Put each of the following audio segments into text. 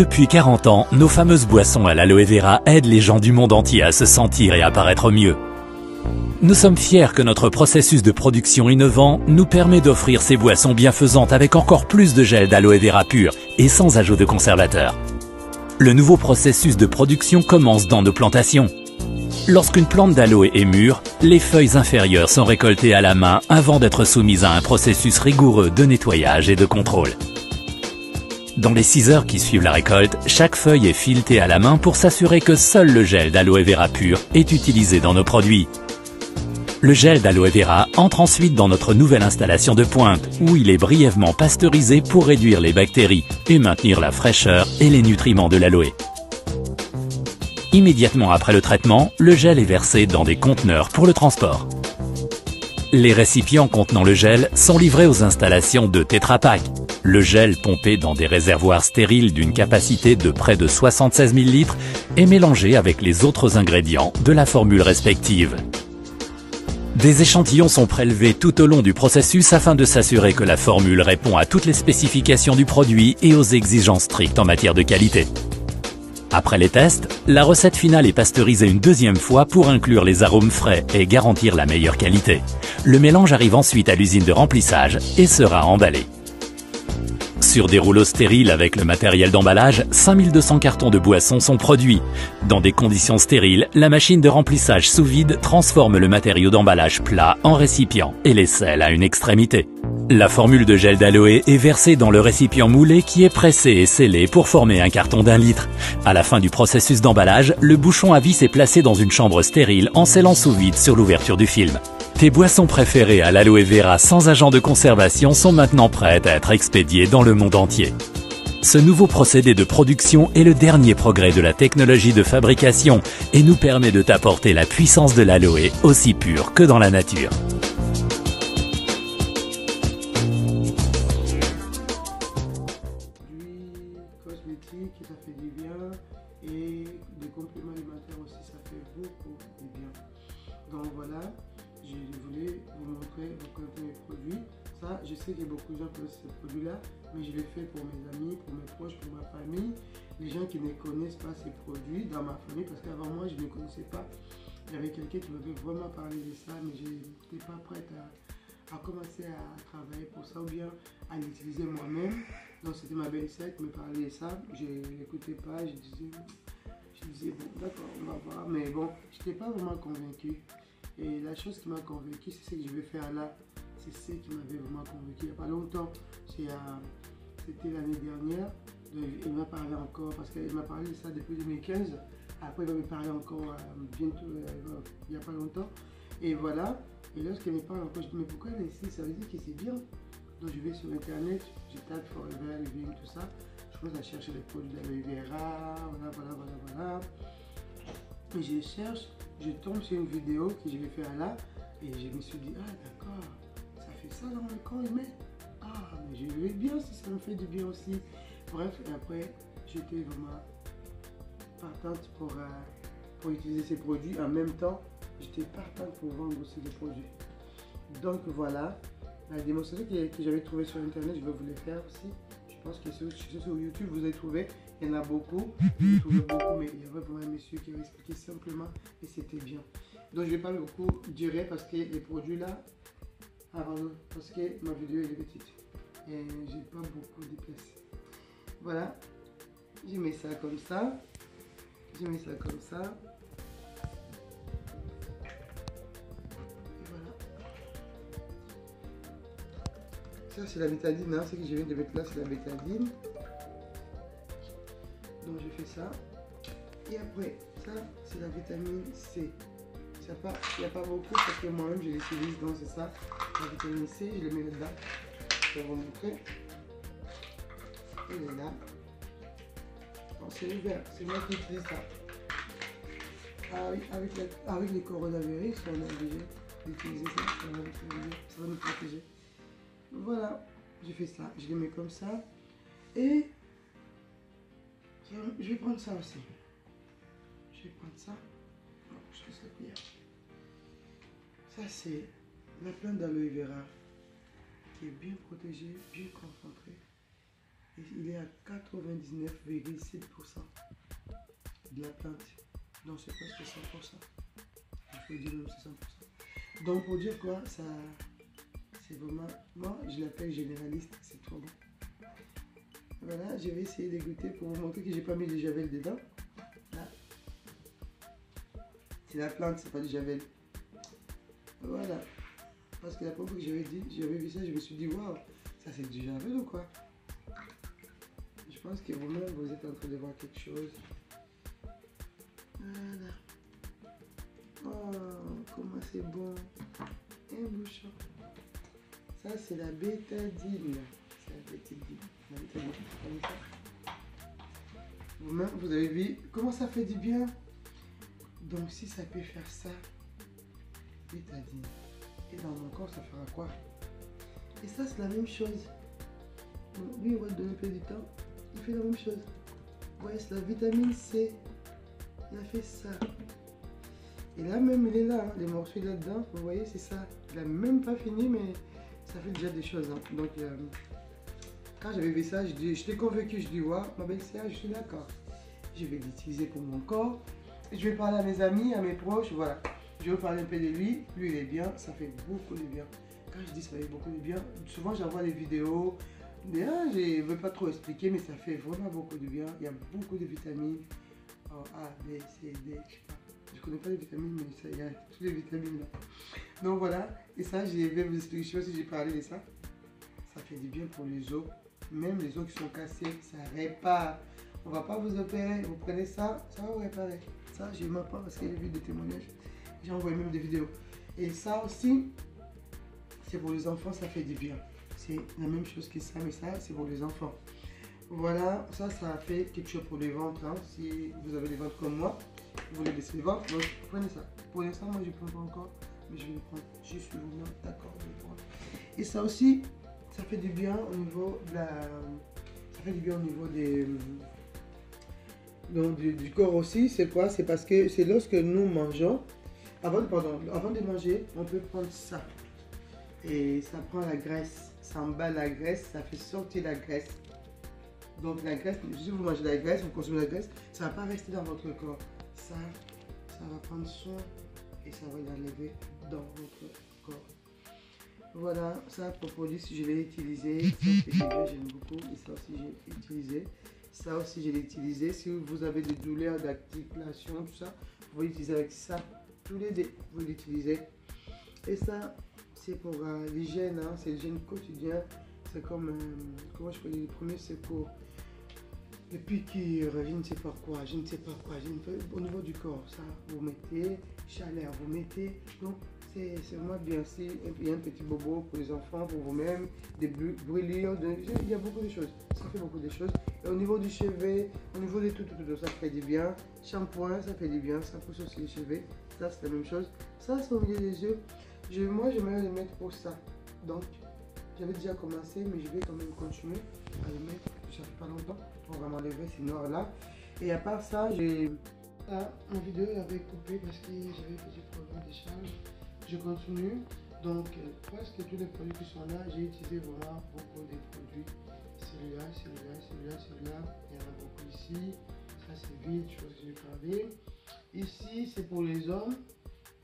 Depuis 40 ans, nos fameuses boissons à l'aloe vera aident les gens du monde entier à se sentir et à paraître mieux. Nous sommes fiers que notre processus de production innovant nous permet d'offrir ces boissons bienfaisantes avec encore plus de gel d'aloe vera pur et sans ajout de conservateurs. Le nouveau processus de production commence dans nos plantations. Lorsqu'une plante d'aloe est mûre, les feuilles inférieures sont récoltées à la main avant d'être soumises à un processus rigoureux de nettoyage et de contrôle. Dans les 6 heures qui suivent la récolte, chaque feuille est filetée à la main pour s'assurer que seul le gel d'aloe vera pur est utilisé dans nos produits. Le gel d'aloe vera entre ensuite dans notre nouvelle installation de pointe, où il est brièvement pasteurisé pour réduire les bactéries et maintenir la fraîcheur et les nutriments de l'aloe. Immédiatement après le traitement, le gel est versé dans des conteneurs pour le transport. Les récipients contenant le gel sont livrés aux installations de Tetra Pak. Le gel pompé dans des réservoirs stériles d'une capacité de près de 76 000 litres est mélangé avec les autres ingrédients de la formule respective. Des échantillons sont prélevés tout au long du processus afin de s'assurer que la formule répond à toutes les spécifications du produit et aux exigences strictes en matière de qualité. Après les tests, la recette finale est pasteurisée une deuxième fois pour inclure les arômes frais et garantir la meilleure qualité. Le mélange arrive ensuite à l'usine de remplissage et sera emballé. Sur des rouleaux stériles avec le matériel d'emballage, 5200 cartons de boissons sont produits. Dans des conditions stériles, la machine de remplissage sous vide transforme le matériau d'emballage plat en récipient et les scelle à une extrémité. La formule de gel d'aloe est versée dans le récipient moulé qui est pressé et scellé pour former un carton d'un litre. À la fin du processus d'emballage, le bouchon à vis est placé dans une chambre stérile en scellant sous vide sur l'ouverture du film. Tes boissons préférées à l'aloe vera sans agent de conservation sont maintenant prêtes à être expédiées dans le monde entier. Ce nouveau procédé de production est le dernier progrès de la technologie de fabrication et nous permet de t'apporter la puissance de l'aloe aussi pure que dans la nature. Gens qui ne connaissent pas ces produits dans ma famille, parce qu'avant moi, je ne connaissais pas. Il y avait quelqu'un qui m'avait vraiment parlé de ça, mais je n'étais pas prête à, commencer à travailler pour ça ou bien à l'utiliser moi-même. Donc c'était ma belle-sœur qui me parlait de ça. Je n'écoutais pas, je disais, je disais bon d'accord, on va voir. Mais bon, je n'étais pas vraiment convaincue. Et la chose qui m'a convaincu, c'est ce que je vais faire là. C'est ce qui m'avait vraiment convaincu il n'y a pas longtemps. C'était l'année dernière. Il m'a parlé encore, parce qu'il m'a parlé de ça depuis 2015. Après, il va me parler encore euh, bientôt, euh, il n'y a pas longtemps. Et voilà. Et lorsqu'il me parle encore, je dis, mais pourquoi elle est ici Ça veut dire que c'est bien. Donc, je vais sur Internet, je tape Forever Living, tout ça. Je commence à chercher les produits d'aloe vera, voilà, voilà, voilà, voilà. Et je cherche, je tombe sur une vidéo que je vais faire là. Et je me suis dit, ah d'accord, ça fait ça dans mon corps humain. Ah, mais je vais bien si ça me fait du bien aussi. Bref, et après, j'étais vraiment partante pour, euh, pour utiliser ces produits. En même temps, j'étais partante pour vendre aussi des produits. Donc voilà, la démonstration que, j'avais trouvée sur internet, je vais vous les faire aussi. Je pense que sur, YouTube, vous avez trouvé, il y en a beaucoup. Beaucoup, mais il y avait vraiment un monsieur qui avait expliqué simplement et c'était bien. Donc je vais pas beaucoup durer parce que les produits là, avant, parce que ma vidéo est petite et j'ai pas beaucoup déplacé. Voilà, je mets ça comme ça. Je mets ça comme ça. Et voilà. Ça, c'est la bétadine. Hein. Ce que je viens de mettre là, c'est la bétadine. Donc, je fais ça. Et après, ça, c'est la vitamine C. Il n'y a pas beaucoup parce que moi-même, je l'utilise. Donc, c'est ça. La vitamine C, je le mets là-dedans. Je vais vous montrer. Elle est là c'est ouvert, c'est moi qui utilise ça. Ah avec, avec les coronavirus, on est obligé d'utiliser ça, ça va, nous protéger. Voilà, j'ai fait ça, je les mets comme ça. Et je vais prendre ça aussi. Je vais prendre ça. je laisse la cuillère. Ça, c'est la plante d'aloe vera qui est bien protégée, bien concentrée. Il est à 99,7% de la plante. Donc c'est presque 100%. Il faut dire même c'est 100%. Donc pour dire quoi, ça c'est vraiment. Moi je l'appelle généraliste, c'est trop bon. Voilà, je vais essayer de pour vous montrer que j'ai pas mis de javel dedans. C'est la plante, c'est pas du javel. Voilà. Parce que la première fois que j'avais dit, j'avais vu ça, je me suis dit, waouh, ça c'est du javel ou quoi? Je pense que vous-même, vous êtes en train de voir quelque chose. Voilà. Oh, comment c'est bon. Un bouchon. Ça, c'est la bétadine. C'est la bétadine. Vous-même, vous avez vu comment ça fait du bien? Donc, si ça peut faire ça, bétadine. Et dans mon corps, ça fera quoi? Et ça, c'est la même chose. lui, on va donner un peu du temps? Il fait la même chose. Voyez, c'est la vitamine C. Il a fait ça. Et là même, il est là, hein, les morceaux là-dedans. Vous voyez, c'est ça. Il n'a même pas fini, mais ça fait déjà des choses. Hein. Donc, euh, quand j'avais vu ça, j'étais convaincu. Je dis, ouais, ma belle-sœur, je suis d'accord. Je vais l'utiliser pour mon corps. Je vais parler à mes amis, à mes proches, voilà. Je vais parler un peu de lui. Lui, il est bien. Ça fait beaucoup de bien. Quand je dis ça fait beaucoup de bien, souvent j'envoie des vidéos. Déjà, je ne veux pas trop expliquer, mais ça fait vraiment beaucoup de bien. Il y a beaucoup de vitamines. Oh, A, B, C, D, je sais pas. Je connais pas les vitamines, mais ça, il y a toutes les vitamines là. Donc voilà. Et ça, je vais vous expliquer. Je sais pas si j'ai parlé de ça. Ça fait du bien pour les os. Même les os qui sont cassés, ça répare. On va pas vous opérer. Vous prenez ça, ça va vous réparer. Ça, je ne pas parce que j'ai vu des témoignages. J'ai envoyé même des vidéos. Et ça aussi, c'est pour les enfants, ça fait du bien. La même chose que ça, mais ça, c'est pour les enfants. Voilà, ça, ça fait quelque chose pour les ventres. Hein. Si vous avez des ventres comme moi, vous voulez baisser les ventres, donc prenez ça. Pour l'instant, moi, je ne prends pas encore, mais je vais le prendre. Je suis vraiment d'accord Et ça aussi, ça fait du bien au niveau de la... Ça fait du bien au niveau des donc, du, corps aussi, c'est quoi? C'est parce que c'est lorsque nous mangeons, avant, pardon, avant de manger, on peut prendre ça. Et ça prend la graisse, ça emballe la graisse, ça fait sortir la graisse. Donc la graisse, si vous mangez la graisse, vous consommez la graisse, ça ne va pas rester dans votre corps. Ça, ça va prendre soin et ça va l'enlever dans votre corps. Voilà, ça Propolis, je l'ai utilisé. J'aime beaucoup. Et ça aussi, j'ai utilisé. Ça aussi, je utilisé. Si vous avez des douleurs d'articulation, tout ça, vous pouvez utiliser avec ça tous les deux, vous l'utilisez. Et ça, c'est pour euh, l'hygiène, hein, c'est l'hygiène quotidien. C'est comme, euh, comment je peux dire, le premier secours. Les piqûres, je ne sais pas quoi, je ne sais pas quoi, au niveau du corps, ça, vous mettez, chaleur, vous mettez, donc c'est vraiment bien. A un petit bobo pour les enfants, pour vous-même, des brûlures, il y a beaucoup de choses. Ça fait beaucoup de choses. Au niveau du chevet, au niveau de tout, tout, tout, ça fait du bien. Shampoing, ça fait du bien. Ça pousse aussi les cheveux. Ça, c'est la même chose. Ça, c'est au milieu des yeux. Je, moi, j'aimerais le mettre pour ça. Donc, j'avais déjà commencé, mais je vais quand même continuer à le mettre. Ça fait pas longtemps pour vraiment lever ces noirs là. Et à part ça, j'ai. Ah, en vidéo, avait coupé parce que j'avais fait du problème de charge je continue. Donc, presque tous les produits qui sont là, j'ai utilisé vraiment beaucoup de produits. Celui-là, celui-là, celui-là, ici. Ça, c'est vide, chose que j'ai parlé. Ici, c'est pour les hommes.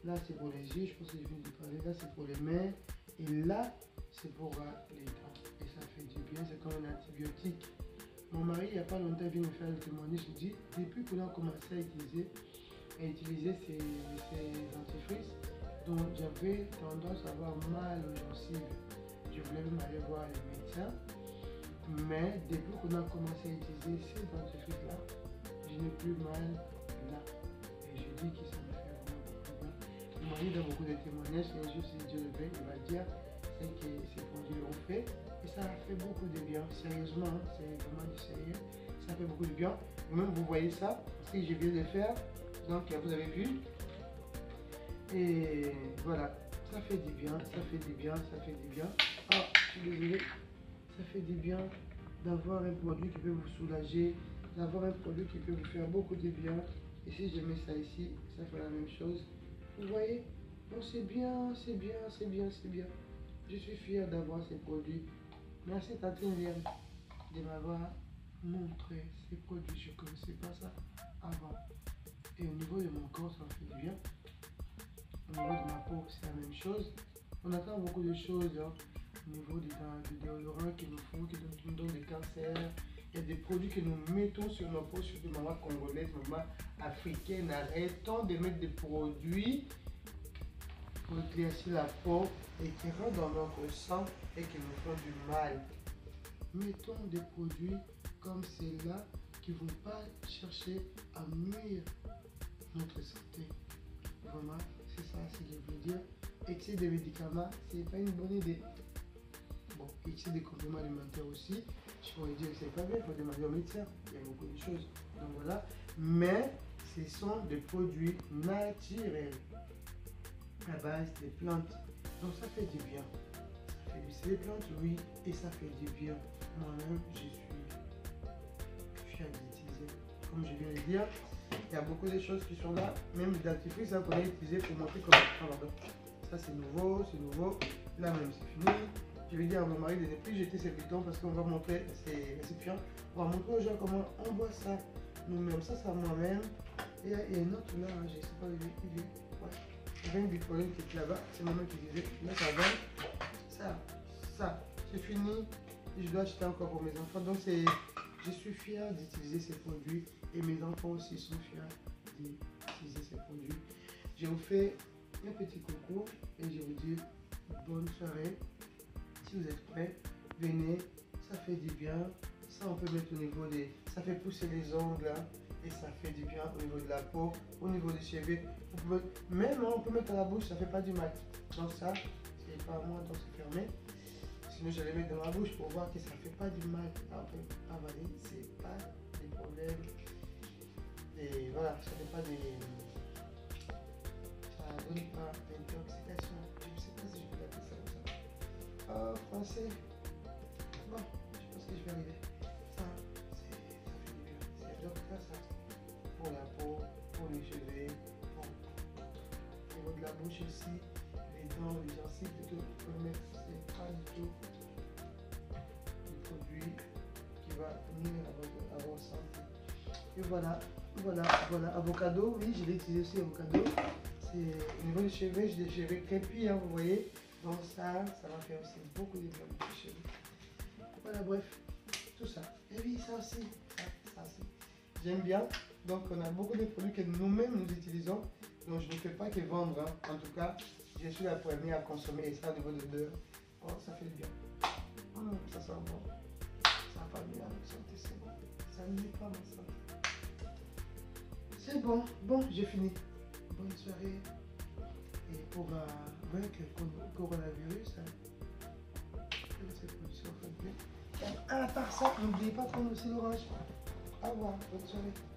Là, c'est pour les yeux, je pense que je viens de parler. Là, c'est pour les mains. Et là, c'est pour euh, les dents. Et ça fait du bien, c'est comme un antibiotique. Mon mari, il n'y a pas longtemps, vient me faire le témoignage. Je dis, depuis qu'on a commencé à utiliser, à utiliser ces, ces dentifrices, donc j'avais tendance à avoir mal aux gencives. Je voulais même aller voir les médecins. Mais depuis qu'on a commencé à utiliser ces dentifrices-là, je n'ai plus mal là. Et je dis que ça me fait vraiment beaucoup bien. Il m'a dit dans beaucoup de témoignages, et juste si Dieu le veut, il va dire c'est que ces produits l'ont fait. Et ça a fait beaucoup de bien. Sérieusement, hein, c'est vraiment du sérieux. Ça fait beaucoup de bien. Vous-même, vous voyez ça, ce que je viens de faire. Donc, vous avez vu, et voilà, ça fait du bien, ça fait du bien, ça fait du bien. Ah, je suis désolé. Ça fait du bien d'avoir un produit qui peut vous soulager, d'avoir un produit qui peut vous faire beaucoup de bien. Et si je mets ça ici, ça fait la même chose. Vous voyez? Donc c'est bien, c'est bien, c'est bien, c'est bien. Je suis fier d'avoir ces produits. Merci Tantine de m'avoir montré ces produits. Je ne connaissais pas ça avant. Et au niveau de mon corps, ça me fait du bien. Au niveau de ma peau, c'est la même chose. On attend beaucoup de choses hein. Au niveau des, déodorants qui nous font, qui nous donnent des cancers. Il y a des produits que nous mettons sur nos peaux, surtout maman congolaise, maman africaine. Arrêtons de mettre des produits pour éclaircir la peau et qui rentrent dans notre sang et qui nous font du mal. Mettons des produits comme ceux-là qui ne vont pas chercher à nuire notre santé. Vraiment, c'est ça ce que je veux dire. Excès de médicaments, c'est pas une bonne idée. Bon, excès de compléments alimentaires aussi, je pourrais dire que c'est pas bien, il faut demander au médecin. Il y a beaucoup de choses. Donc voilà. Mais ce sont des produits naturels à base des plantes. Donc ça fait du bien. Ça fait des plantes, oui, et ça fait du bien. Moi-même, je suis fier d'utiliser. Comme je viens de dire, il y a beaucoup de choses qui sont là. Même le dentifrice, ça, qu'on a pour montrer comment prendre. Ça, c'est nouveau, c'est nouveau. Là, même, c'est fini. Je vais dire à mon mari de ne plus jeter ses bidons parce qu'on va montrer, c'est récipients. On va montrer aux gens comment on boit ça nous-mêmes. Ça, à moi-même. Et il y a une autre là, je ne sais pas il. Ouais. Il y a une bipoline qui est là-bas. C'est moi-même qui disais. Là, ça va. Ça, ça, c'est fini. je dois acheter encore pour mes enfants. Donc, c'est je suis fier d'utiliser ces produits et mes enfants aussi sont fiers d'utiliser ces produits. Je vous fais un petit coucou et je vous dis bonne soirée. Vous êtes prêts, venez, ça fait du bien. Ça, on peut mettre au niveau des... Ça fait pousser les ongles hein, et ça fait du bien au niveau de la peau, au niveau des cheveux. Même on peut mettre à la bouche, ça fait pas du mal. Donc ça, c'est pas moi, donc c'est fermé. Sinon, je les mettre dans ma bouche pour voir que ça fait pas du mal à avaler. C'est pas des problèmes. Et voilà, ça fait pas des. Ça donne pas d'intoxication. Français. Bon, je pense que je vais arriver. Ça, du bien. C'est docteur ça. Pour la peau, pour les cheveux, pour au niveau de la bouche aussi les dents, les gencives, tout, le mettre, c'est pas du tout le produit qui va nuire à votre, santé. Et voilà, voilà, voilà, avocado, oui, je l'ai utilisé aussi, avocado. C'est au niveau des cheveux, j'ai des cheveux crépus, hein, vous voyez. Donc ça, ça va faire aussi beaucoup de bien les cheveux. Voilà, bref, tout ça. Et oui, ça aussi, ça, aussi. J'aime bien. Donc on a beaucoup de produits que nous-mêmes nous utilisons. Donc je ne fais pas que vendre. Hein. En tout cas, je suis la première à consommer et ça au niveau de deux. Oh, ça fait bien. Oh, ça sent bon. Ça va bien ma santé, c'est bon. Ça ne pas ma santé. C'est bon. Bon, j'ai fini. Bonne soirée. Et pour euh, vaincre le coronavirus, hein, ces produits bien. À part ça, n'oubliez pas de prendre aussi l'orange. Au revoir. Bonne soirée.